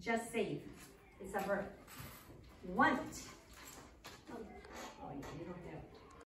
Just save. It's a verb. Want.